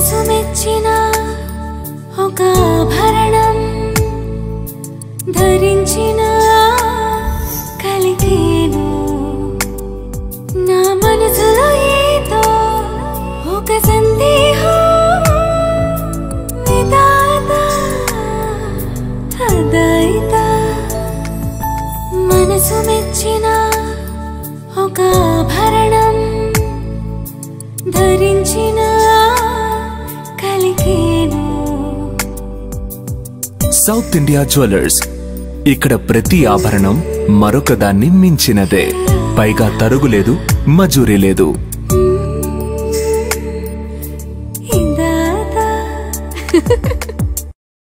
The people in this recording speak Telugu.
మనసుమెచ్చిన ఒక ఆభరణం ధరించిన కలిగేను. నా మనసులో ఏదో ఒక సందేహం విధాత అదాయిత మనసు మెచ్చిన ఒక ఆభరణం ధరించిన సౌత్ ఇండియా జ్యువెలర్స్ ఇక్కడ ప్రతి ఆభరణం మరొక దాన్ని మించినదే. పైగా తరుగు లేదు మజూరీ లేదు. ఇందాత